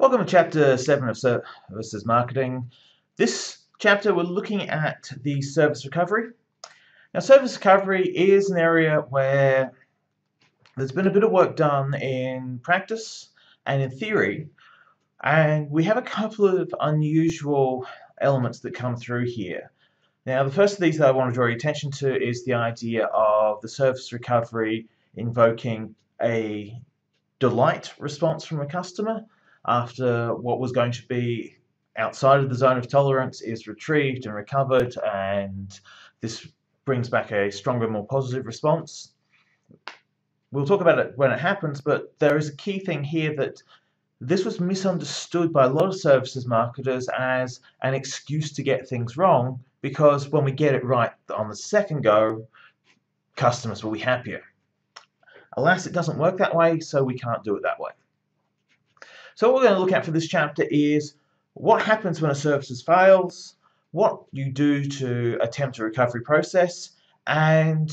Welcome to Chapter 7 of Services Marketing. This chapter we're looking at the service recovery. Now service recovery is an area where there's been a bit of work done in practice and in theory and we have a couple of unusual elements that come through here. Now the first of these that I want to draw your attention to is the idea of the service recovery invoking a delight response from a customer after what was going to be outside of the zone of tolerance is retrieved and recovered and this brings back a stronger, more positive response. We'll talk about it when it happens, but there is a key thing here that this was misunderstood by a lot of services marketers as an excuse to get things wrong because when we get it right on the second go, customers will be happier. Alas, it doesn't work that way, so we can't do it that way. So what we're going to look at for this chapter is what happens when a service fails, what you do to attempt a recovery process, and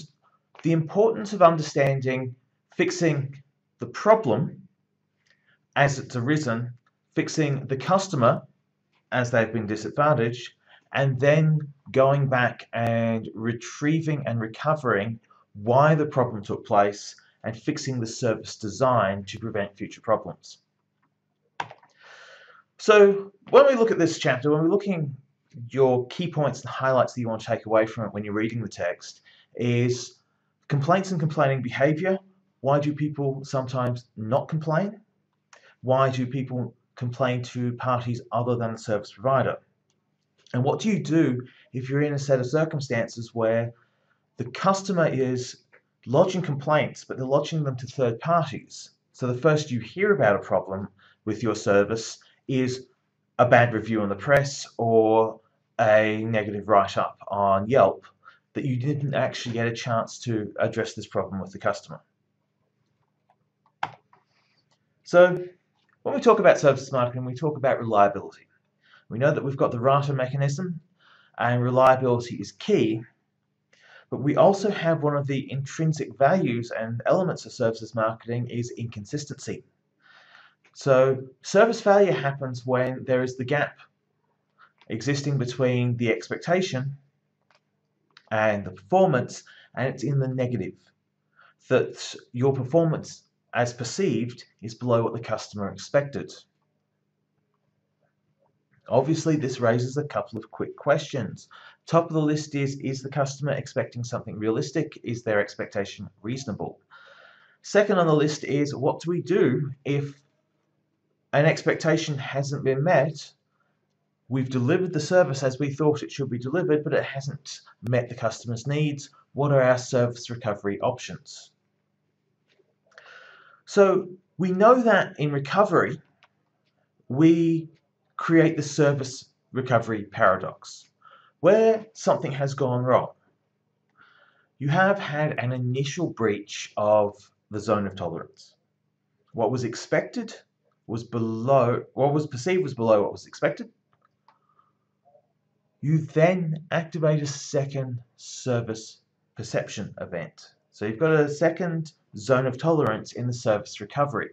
the importance of understanding fixing the problem as it's arisen, fixing the customer as they've been disadvantaged, and then going back and retrieving and recovering why the problem took place and fixing the service design to prevent future problems. So when we look at this chapter, when we're looking your key points and highlights that you want to take away from it when you're reading the text is complaints and complaining behavior. Why do people sometimes not complain? Why do people complain to parties other than the service provider? And what do you do if you're in a set of circumstances where the customer is lodging complaints, but they're lodging them to third parties? So the first you hear about a problem with your service is a bad review in the press or a negative write-up on Yelp that you didn't actually get a chance to address this problem with the customer. So when we talk about services marketing, we talk about reliability. We know that we've got the RATER mechanism and reliability is key, but we also have one of the intrinsic values and elements of services marketing is inconsistency. So service failure happens when there is the gap existing between the expectation and the performance and it's in the negative. That your performance as perceived is below what the customer expected. Obviously this raises a couple of quick questions. Top of the list is, is the customer expecting something realistic? Is their expectation reasonable? Second on the list is what do we do if an expectation hasn't been met, we've delivered the service as we thought it should be delivered, but it hasn't met the customer's needs. What are our service recovery options? So we know that in recovery, we create the service recovery paradox, where something has gone wrong. You have had an initial breach of the zone of tolerance. What was expected was below, what was perceived was below what was expected. You then activate a second service perception event. So you've got a second zone of tolerance in the service recovery.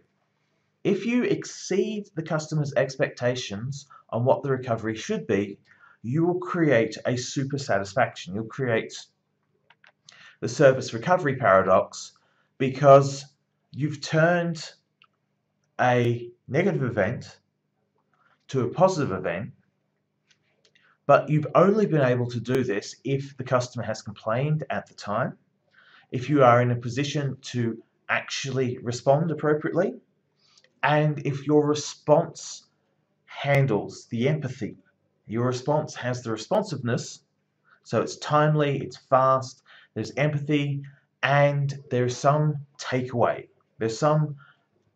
If you exceed the customer's expectations on what the recovery should be, you will create a super satisfaction. You'll create the service recovery paradox because you've turned a negative event to a positive event, but you've only been able to do this if the customer has complained at the time, if you are in a position to actually respond appropriately, and if your response handles the empathy. Your response has the responsiveness, so it's timely, it's fast, there's empathy, and there's some takeaway. There's some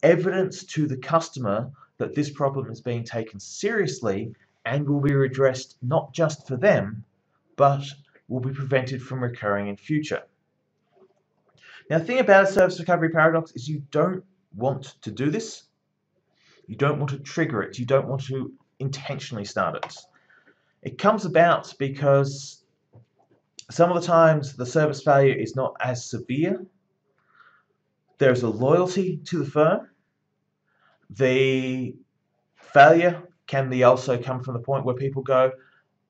evidence to the customer that this problem is being taken seriously and will be redressed not just for them, but will be prevented from recurring in future. Now the thing about a service recovery paradox is you don't want to do this. You don't want to trigger it. You don't want to intentionally start it. It comes about because some of the times the service failure is not as severe there's a loyalty to the firm. The Failure can also come from the point where people go,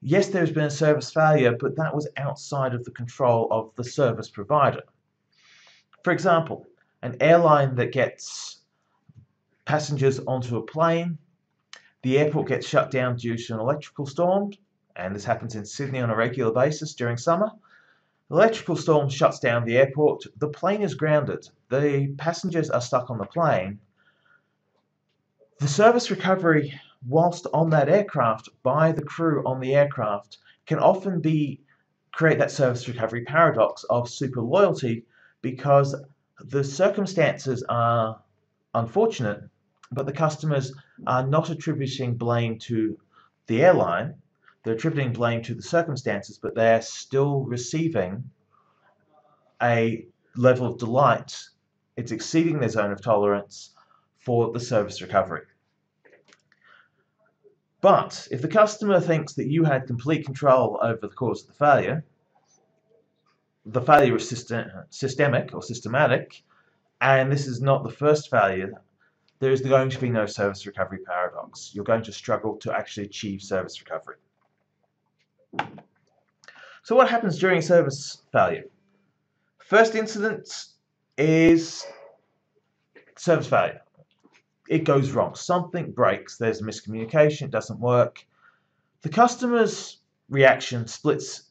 yes, there's been a service failure, but that was outside of the control of the service provider. For example, an airline that gets passengers onto a plane, the airport gets shut down due to an electrical storm, and this happens in Sydney on a regular basis during summer. Electrical storm shuts down the airport, the plane is grounded, the passengers are stuck on the plane. The service recovery whilst on that aircraft by the crew on the aircraft can often be create that service recovery paradox of super loyalty because the circumstances are unfortunate, but the customers are not attributing blame to the airline. They're attributing blame to the circumstances, but they're still receiving a level of delight. It's exceeding their zone of tolerance for the service recovery. But if the customer thinks that you had complete control over the cause of the failure, the failure is system, systemic or systematic, and this is not the first failure, there is going to be no service recovery paradox. You're going to struggle to actually achieve service recovery. So what happens during service failure? First incident is service failure it goes wrong. Something breaks. There's miscommunication. It doesn't work. The customer's reaction splits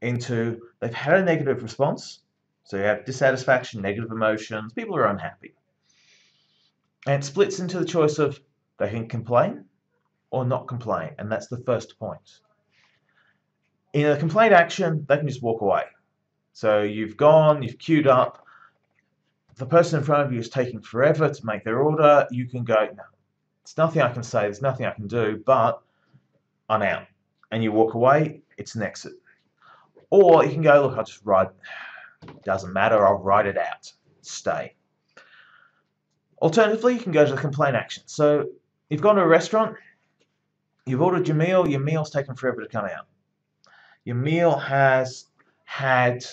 into they've had a negative response. So you have dissatisfaction, negative emotions. People are unhappy. And it splits into the choice of they can complain or not complain. And that's the first point. In a complaint action, they can just walk away. So you've gone, you've queued up, the person in front of you is taking forever to make their order, you can go, no, it's nothing I can say, there's nothing I can do, but I'm out. And you walk away, it's an exit. Or you can go, look, I'll just ride, doesn't matter, I'll ride it out, stay. Alternatively, you can go to the complaint action. So you've gone to a restaurant, you've ordered your meal, your meal's taken forever to come out. Your meal has had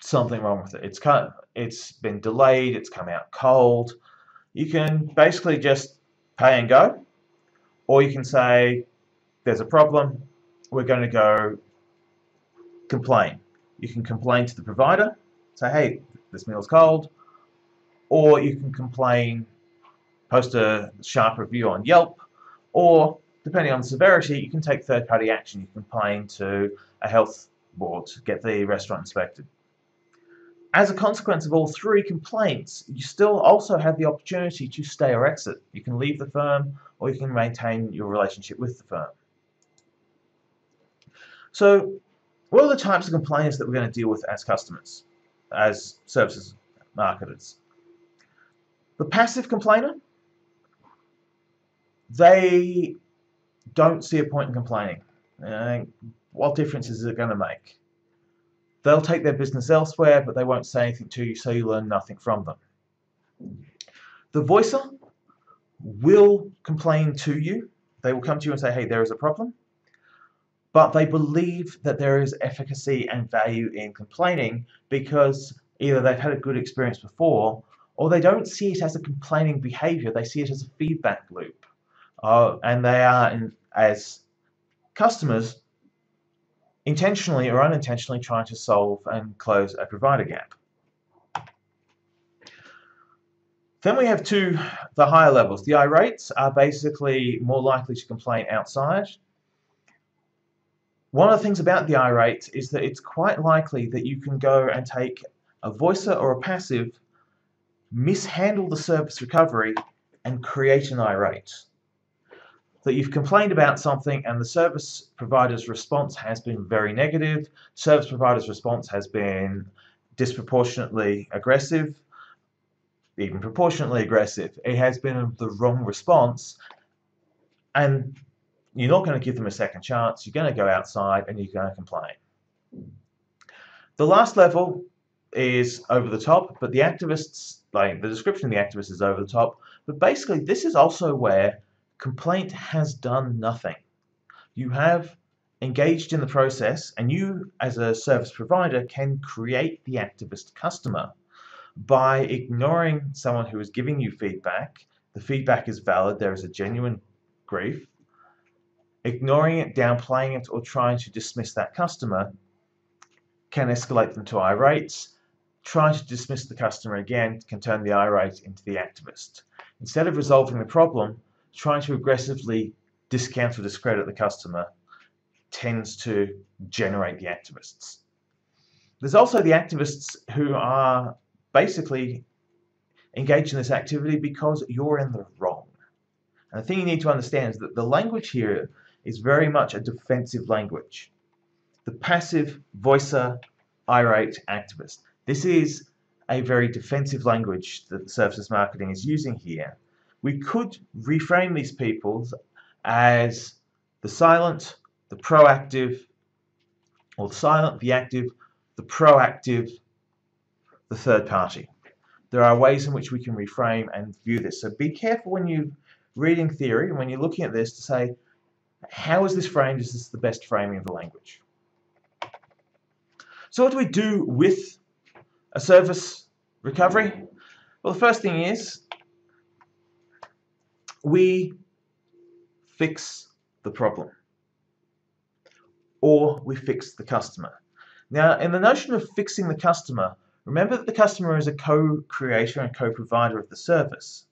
something wrong with it. It's kind of, it's been delayed, it's come out cold. You can basically just pay and go, or you can say, there's a problem, we're going to go complain. You can complain to the provider, say, hey, this meal's cold, or you can complain, post a sharp review on Yelp, or depending on severity, you can take third-party action. You can complain to a health board to get the restaurant inspected. As a consequence of all three complaints, you still also have the opportunity to stay or exit. You can leave the firm or you can maintain your relationship with the firm. So what are the types of complaints that we're going to deal with as customers, as services marketers? The passive complainer, they don't see a point in complaining. what difference is it going to make? They'll take their business elsewhere, but they won't say anything to you, so you learn nothing from them. The voicer will complain to you. They will come to you and say, hey, there is a problem. But they believe that there is efficacy and value in complaining because either they've had a good experience before or they don't see it as a complaining behavior. They see it as a feedback loop. Uh, and they are, in, as customers, intentionally or unintentionally trying to solve and close a provider gap. Then we have two, the higher levels. The irates are basically more likely to complain outside. One of the things about the irate is that it's quite likely that you can go and take a voicer or a passive, mishandle the service recovery, and create an irate that you've complained about something and the service provider's response has been very negative, service provider's response has been disproportionately aggressive, even proportionately aggressive. It has been the wrong response and you're not going to give them a second chance. You're going to go outside and you're going to complain. The last level is over the top, but the activists, like the description of the activist is over the top, but basically this is also where complaint has done nothing. You have engaged in the process and you as a service provider can create the activist customer by ignoring someone who is giving you feedback the feedback is valid, there is a genuine grief, ignoring it, downplaying it, or trying to dismiss that customer can escalate them to irates. Trying to dismiss the customer again can turn the irate into the activist. Instead of resolving the problem, trying to aggressively discount or discredit the customer tends to generate the activists. There's also the activists who are basically engaged in this activity because you're in the wrong. And the thing you need to understand is that the language here is very much a defensive language. The passive voicer irate activist. This is a very defensive language that services marketing is using here. We could reframe these people as the silent, the proactive, or the silent, the active, the proactive, the third party. There are ways in which we can reframe and view this. So be careful when you're reading theory and when you're looking at this to say, how is this framed? Is this the best framing of the language? So what do we do with a service recovery? Well, the first thing is we fix the problem or we fix the customer. Now, in the notion of fixing the customer, remember that the customer is a co-creator and co-provider of the service.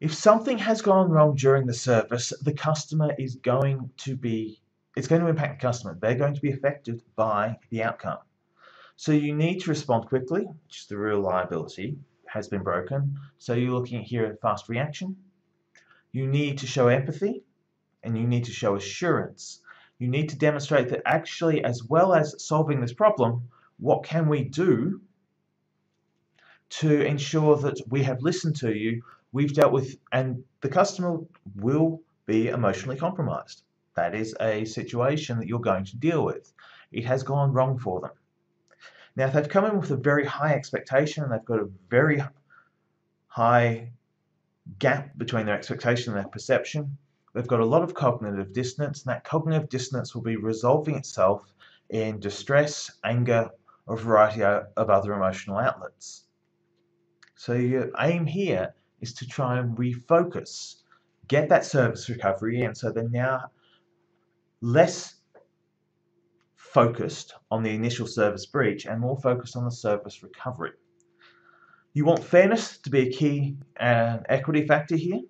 If something has gone wrong during the service, the customer is going to be, it's going to impact the customer. They're going to be affected by the outcome. So you need to respond quickly, which is the reliability has been broken. So you're looking at here at fast reaction. You need to show empathy and you need to show assurance you need to demonstrate that actually, as well as solving this problem, what can we do to ensure that we have listened to you, we've dealt with, and the customer will be emotionally compromised. That is a situation that you're going to deal with. It has gone wrong for them. Now, if they've come in with a very high expectation and they've got a very high gap between their expectation and their perception, they've got a lot of cognitive dissonance, and that cognitive dissonance will be resolving itself in distress, anger, or a variety of other emotional outlets. So your aim here is to try and refocus, get that service recovery in so they're now less focused on the initial service breach and more focused on the service recovery. You want fairness to be a key uh, equity factor here.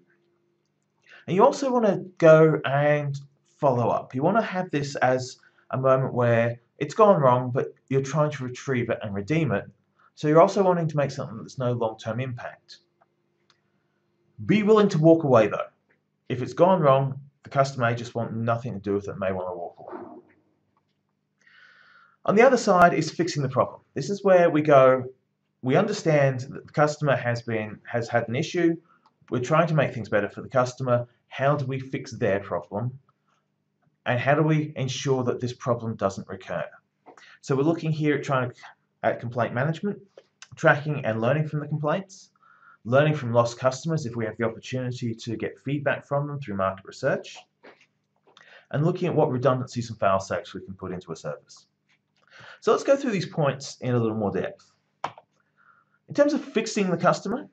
And you also want to go and follow up. You want to have this as a moment where it's gone wrong, but you're trying to retrieve it and redeem it. So you're also wanting to make something that's no long-term impact. Be willing to walk away though. If it's gone wrong, the customer may just want nothing to do with it may want to walk. On the other side is fixing the problem. This is where we go, we understand that the customer has been has had an issue, we're trying to make things better for the customer, how do we fix their problem? And how do we ensure that this problem doesn't recur? So we're looking here at trying to at complaint management, tracking and learning from the complaints, learning from lost customers if we have the opportunity to get feedback from them through market research, and looking at what redundancies and fail safes we can put into a service. So let's go through these points in a little more depth. In terms of fixing the customer,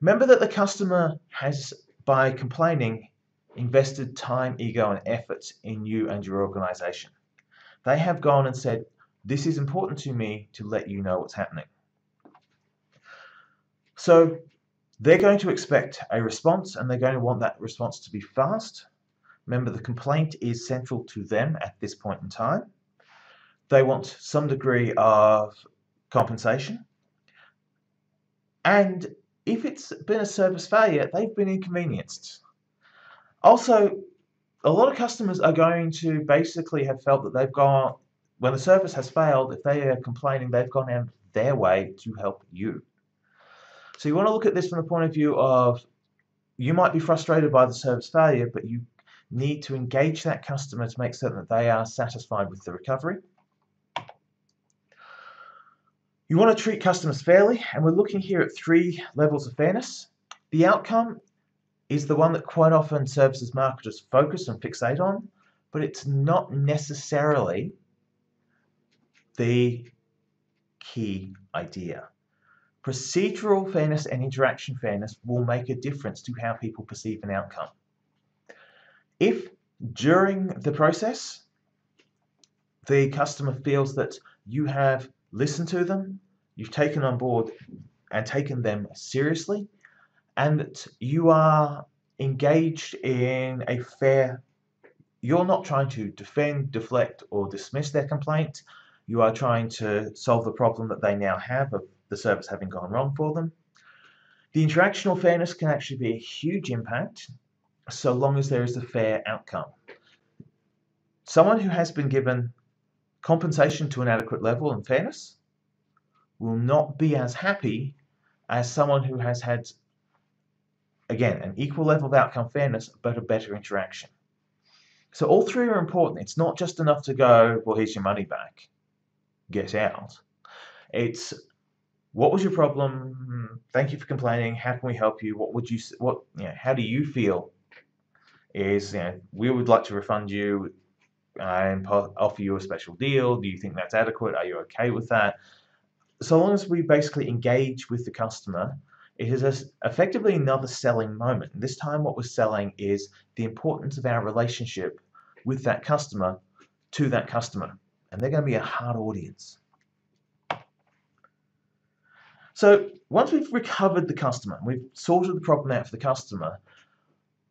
Remember that the customer has, by complaining, invested time, ego, and effort in you and your organization. They have gone and said, This is important to me to let you know what's happening. So they're going to expect a response and they're going to want that response to be fast. Remember, the complaint is central to them at this point in time. They want some degree of compensation. And if it's been a service failure, they've been inconvenienced. Also, a lot of customers are going to basically have felt that they've gone, when the service has failed, if they are complaining, they've gone out their way to help you. So you want to look at this from the point of view of you might be frustrated by the service failure, but you need to engage that customer to make certain that they are satisfied with the recovery. You want to treat customers fairly, and we're looking here at three levels of fairness. The outcome is the one that quite often services marketers focus and fixate on, but it's not necessarily the key idea. procedural fairness and interaction fairness will make a difference to how people perceive an outcome. If during the process the customer feels that you have listened to them, you've taken on board and taken them seriously, and that you are engaged in a fair you're not trying to defend, deflect, or dismiss their complaint. You are trying to solve the problem that they now have of the service having gone wrong for them. The interactional fairness can actually be a huge impact so long as there is a fair outcome. Someone who has been given compensation to an adequate level and fairness will not be as happy as someone who has had, again, an equal level of outcome fairness but a better interaction. So all three are important. It's not just enough to go, well, here's your money back, get out. It's what was your problem? Thank you for complaining. How can we help you? What would you what you know, how do you feel? Is you know, we would like to refund you uh, and offer you a special deal. Do you think that's adequate? Are you okay with that? So long as we basically engage with the customer, it is effectively another selling moment. This time what we're selling is the importance of our relationship with that customer to that customer. And they're going to be a hard audience. So once we've recovered the customer, we've sorted the problem out for the customer,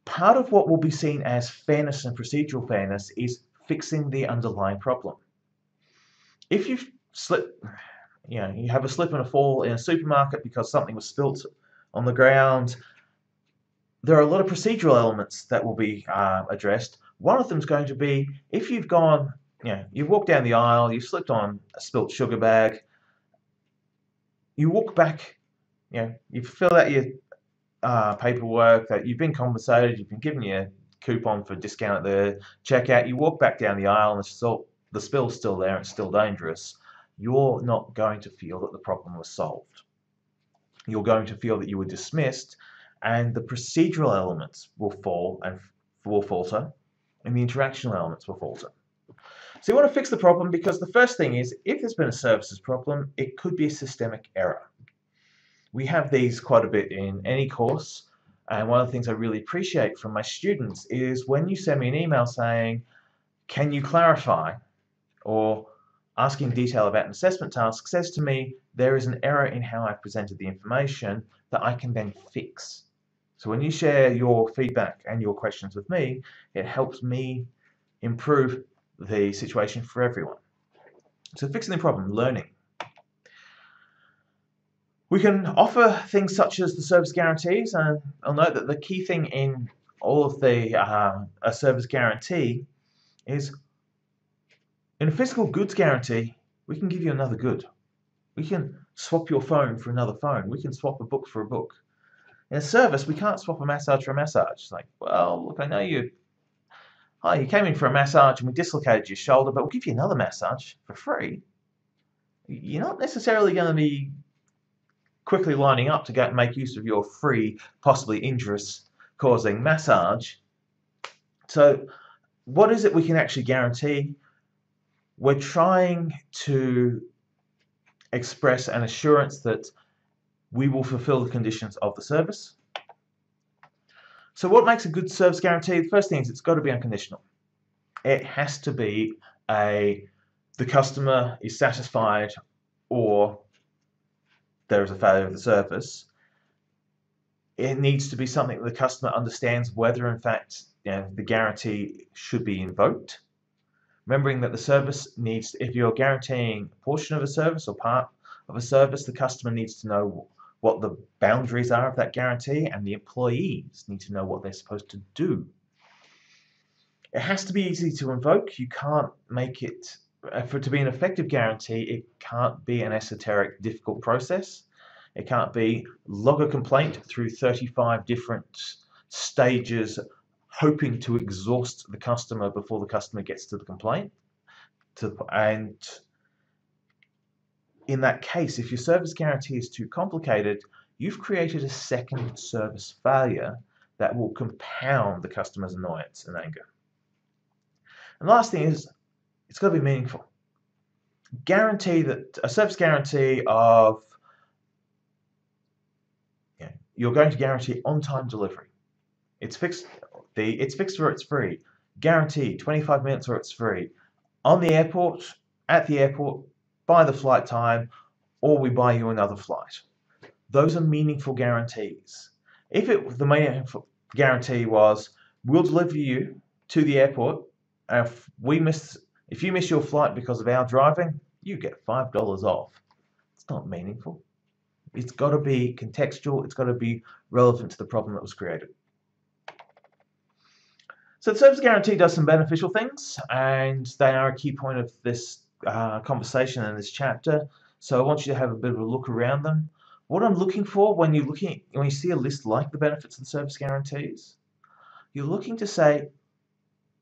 part of what will be seen as fairness and procedural fairness is fixing the underlying problem. If you slip, you know, you have a slip and a fall in a supermarket because something was spilt on the ground, there are a lot of procedural elements that will be uh, addressed. One of them is going to be if you've gone, you know, you've walked down the aisle, you've slipped on a spilt sugar bag, you walk back, you know, you fill out your uh, paperwork that you've been compensated, you've been given your coupon for discount at the checkout, you walk back down the aisle and the, still, the spill's still there, it's still dangerous, you're not going to feel that the problem was solved. You're going to feel that you were dismissed and the procedural elements will fall and will falter and the interactional elements will falter. So you want to fix the problem because the first thing is, if there's been a services problem, it could be a systemic error. We have these quite a bit in any course, and one of the things I really appreciate from my students is when you send me an email saying, can you clarify, or asking detail about an assessment task says to me, there is an error in how I've presented the information that I can then fix. So when you share your feedback and your questions with me, it helps me improve the situation for everyone. So fixing the problem, learning. We can offer things such as the service guarantees, and I'll note that the key thing in all of the uh, a service guarantee is in a physical goods guarantee, we can give you another good. We can swap your phone for another phone. We can swap a book for a book. In a service, we can't swap a massage for a massage. It's like, well, look, I know you oh, you came in for a massage and we dislocated your shoulder, but we'll give you another massage for free. You're not necessarily going to be quickly lining up to and make use of your free, possibly injurious causing massage. So what is it we can actually guarantee? We're trying to express an assurance that we will fulfill the conditions of the service. So what makes a good service guarantee? The first thing is it's got to be unconditional. It has to be a the customer is satisfied or there is a failure of the service. It needs to be something that the customer understands whether in fact you know, the guarantee should be invoked. Remembering that the service needs, if you're guaranteeing a portion of a service or part of a service, the customer needs to know what the boundaries are of that guarantee, and the employees need to know what they're supposed to do. It has to be easy to invoke. You can't make it, Uh, for it to be an effective guarantee, it can't be an esoteric, difficult process. It can't be log a complaint through 35 different stages, hoping to exhaust the customer before the customer gets to the complaint. To, and in that case, if your service guarantee is too complicated, you've created a second service failure that will compound the customer's annoyance and anger. And last thing is, it's got to be meaningful. Guarantee that a service guarantee of you're going to guarantee on-time delivery. It's fixed. The it's fixed or it's free. Guaranteed 25 minutes or it's free. On the airport, at the airport, by the flight time, or we buy you another flight. Those are meaningful guarantees. If it the main guarantee was we'll deliver you to the airport, and if we miss if you miss your flight because of our driving, you get five dollars off. It's not meaningful. It's got to be contextual. It's got to be relevant to the problem that was created. So the service guarantee does some beneficial things, and they are a key point of this uh, conversation and this chapter. So I want you to have a bit of a look around them. What I'm looking for when you're looking when you see a list like the benefits and service guarantees, you're looking to say,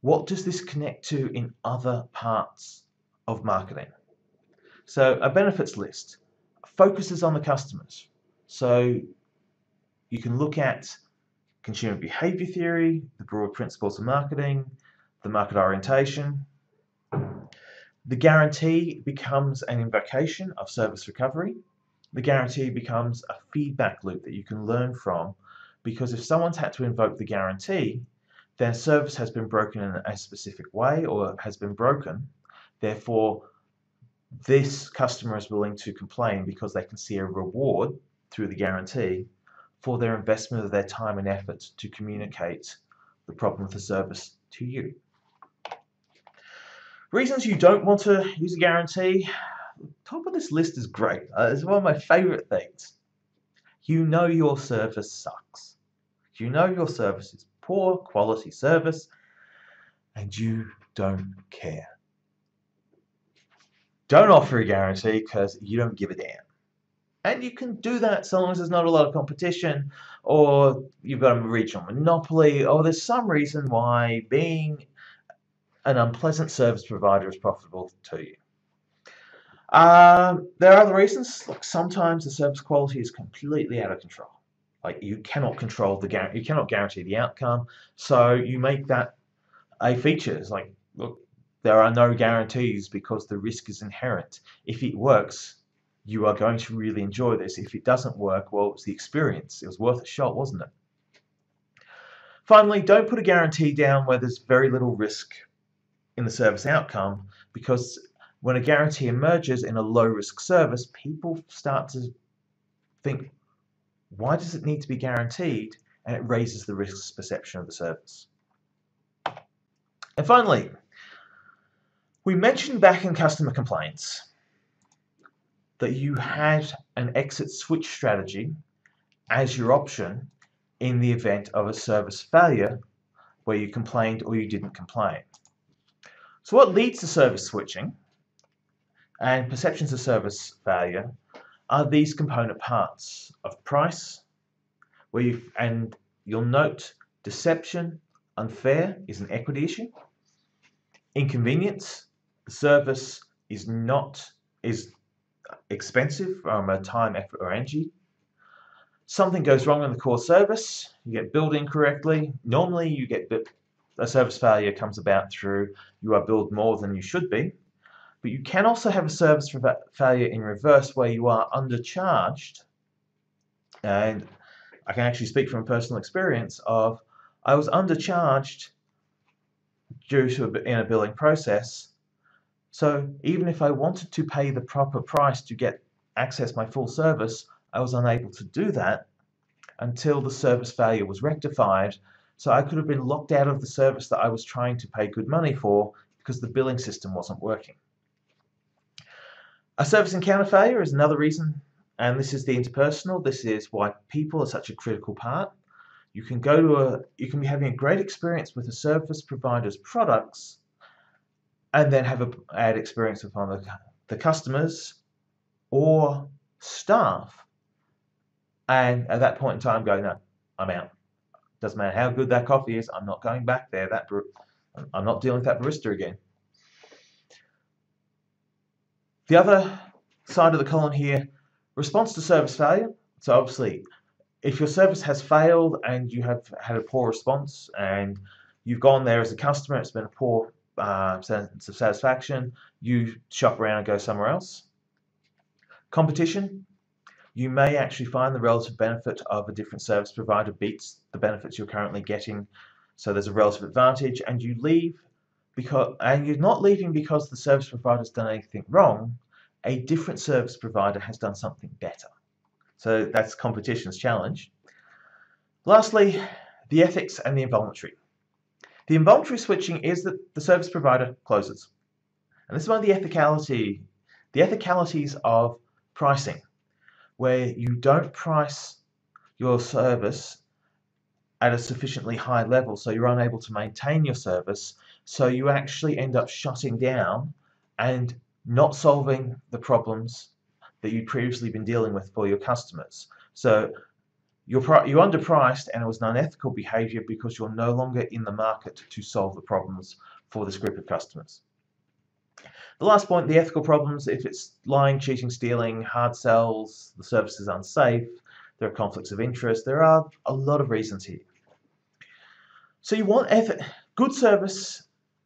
what does this connect to in other parts of marketing? So a benefits list focuses on the customers. So you can look at consumer behavior theory, the broad principles of marketing, the market orientation. The guarantee becomes an invocation of service recovery. The guarantee becomes a feedback loop that you can learn from because if someone's had to invoke the guarantee, their service has been broken in a specific way or has been broken. Therefore, this customer is willing to complain because they can see a reward through the guarantee for their investment of their time and effort to communicate the problem with the service to you. Reasons you don't want to use a guarantee. Top of this list is great. Uh, it's one of my favorite things. You know your service sucks. You know your service is poor quality service and you don't care. Don't offer a guarantee because you don't give a damn. And you can do that so long as there's not a lot of competition or you've got a regional monopoly or there's some reason why being an unpleasant service provider is profitable to you. Um, there are other reasons. Like sometimes the service quality is completely out of control. Like you cannot control the guarantee, you cannot guarantee the outcome. So you make that a feature. It's like look, there are no guarantees because the risk is inherent. If it works, you are going to really enjoy this. If it doesn't work, well, it's the experience. It was worth a shot, wasn't it? Finally, don't put a guarantee down where there's very little risk in the service outcome because when a guarantee emerges in a low risk service, people start to think, why does it need to be guaranteed? And it raises the risk perception of the service. And finally, we mentioned back in customer complaints that you had an exit switch strategy as your option in the event of a service failure where you complained or you didn't complain. So what leads to service switching and perceptions of service failure are these component parts of price, where you and you'll note deception, unfair is an equity issue. Inconvenience, the service is not is expensive from a time, effort, or energy. Something goes wrong in the core service, you get billed incorrectly. Normally, you get a service failure comes about through you are billed more than you should be. But you can also have a service failure in reverse where you are undercharged. And I can actually speak from personal experience of I was undercharged due to a, in a billing process so even if I wanted to pay the proper price to get access my full service, I was unable to do that until the service failure was rectified. So I could have been locked out of the service that I was trying to pay good money for because the billing system wasn't working. A service encounter failure is another reason, and this is the interpersonal. This is why people are such a critical part. You can go to a, you can be having a great experience with a service provider's products, and then have a bad experience with upon the, the customers or staff and at that point in time go no I'm out doesn't matter how good that coffee is I'm not going back there that I'm not dealing with that barista again the other side of the column here response to service failure so obviously if your service has failed and you have had a poor response and you've gone there as a customer it's been a poor uh, sense of satisfaction, you shop around and go somewhere else. Competition. you may actually find the relative benefit of a different service provider beats the benefits you're currently getting. So there's a relative advantage, and you leave because and you're not leaving because the service provider's done anything wrong. A different service provider has done something better. So that's competition's challenge. Lastly, the ethics and the involuntary. The involuntary switching is that the service provider closes. And this is one of the ethicality, the ethicalities of pricing, where you don't price your service at a sufficiently high level so you're unable to maintain your service so you actually end up shutting down and not solving the problems that you'd previously been dealing with for your customers. So you're, you're underpriced and it was an unethical behavior because you're no longer in the market to solve the problems for this group of customers. The last point, the ethical problems, if it's lying, cheating, stealing, hard sells, the service is unsafe, there are conflicts of interest, there are a lot of reasons here. So you want good service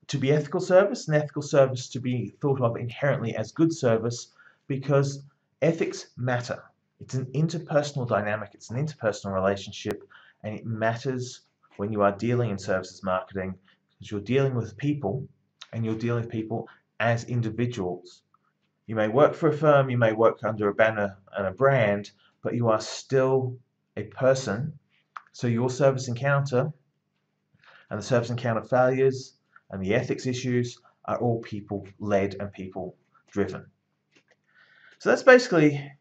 to be ethical service and ethical service to be thought of inherently as good service because ethics matter. It's an interpersonal dynamic, it's an interpersonal relationship, and it matters when you are dealing in services marketing because you're dealing with people and you're dealing with people as individuals. You may work for a firm, you may work under a banner and a brand, but you are still a person. So your service encounter and the service encounter failures and the ethics issues are all people led and people driven. So that's basically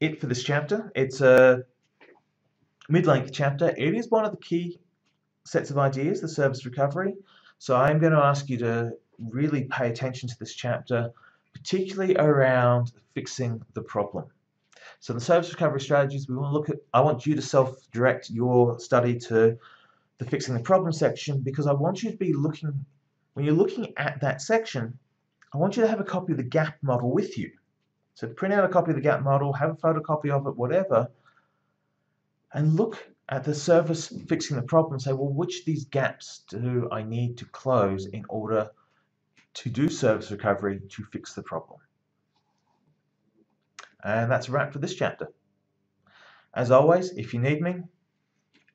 it for this chapter. It's a mid-length chapter. It is one of the key sets of ideas, the service recovery. So I'm going to ask you to really pay attention to this chapter, particularly around fixing the problem. So the service recovery strategies, we want to look at, I want you to self-direct your study to the fixing the problem section because I want you to be looking when you're looking at that section, I want you to have a copy of the gap model with you. So print out a copy of the gap model, have a photocopy of it, whatever, and look at the service fixing the problem say, well, which of these gaps do I need to close in order to do service recovery to fix the problem? And that's a wrap for this chapter. As always, if you need me,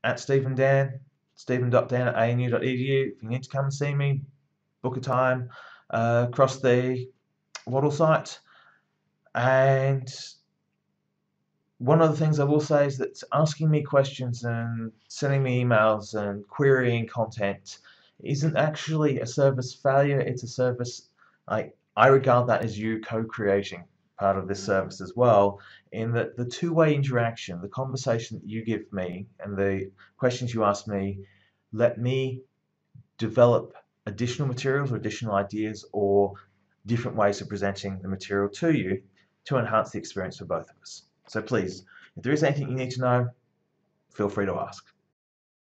at Stephen Dann, stephen.dann at anu.edu. If you need to come and see me, book a time uh, across the Wattle site. And one of the things I will say is that asking me questions and sending me emails and querying content isn't actually a service failure, it's a service, I, I regard that as you co-creating part of this service as well, in that the two-way interaction, the conversation that you give me and the questions you ask me, let me develop additional materials or additional ideas or different ways of presenting the material to you to enhance the experience for both of us. So please, if there is anything you need to know, feel free to ask.